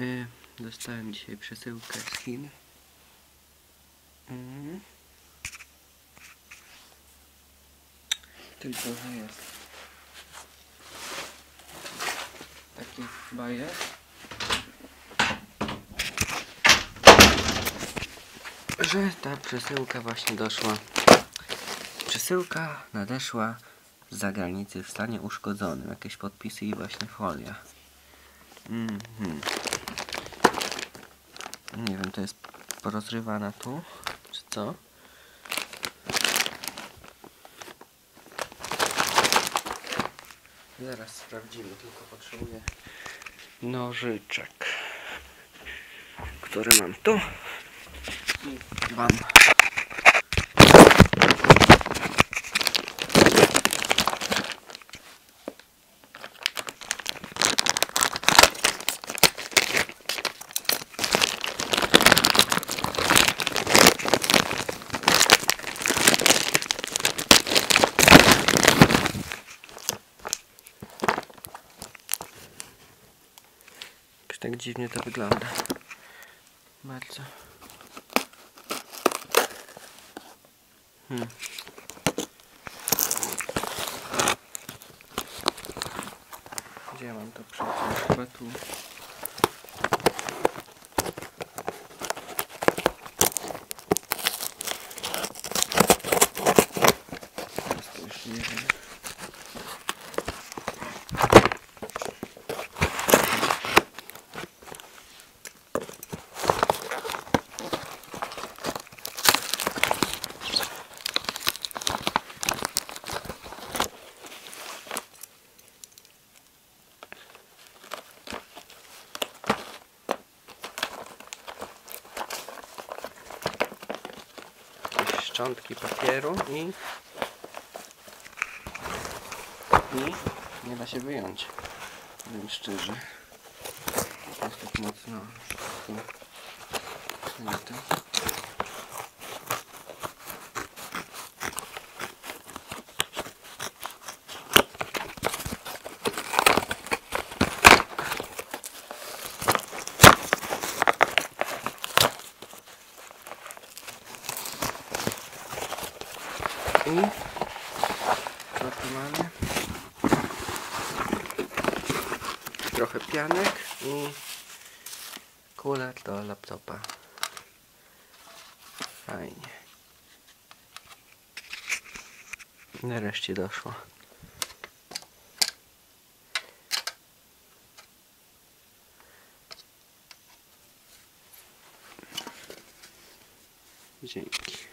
Y, Dostałem dzisiaj przesyłkę z Chin. Mhm. Tylko, że jest taki bajer. Że ta przesyłka właśnie doszła. Przesyłka nadeszła z zagranicy w stanie uszkodzonym. Jakieś podpisy i właśnie folia. Mhm. Nie wiem, to jest porozrywana tu, czy co? Zaraz sprawdzimy, tylko potrzebuję nożyczek, który mam tu i mam. Tak dziwnie to wygląda. Bardzo. Hmm. Gdzie mam to przeciąć? Chyba tu. To już nie wiem. jakieś szczątki papieru i i nie da się wyjąć. Powiem szczerze. Jest tak mocno tu tu mamy trochę pianek i kuler do laptopa. Fajnie. Nareszcie doszło. Dzięki